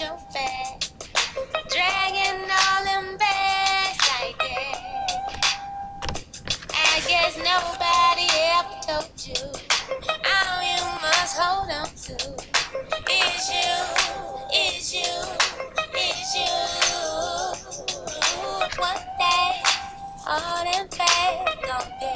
your back, dragging all them bags like that. I guess nobody ever told you all you must hold on to is you, is you, is you. One day, all them bags gonna.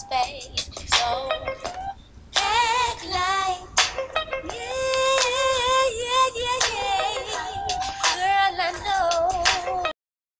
space.